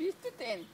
Bist du denn?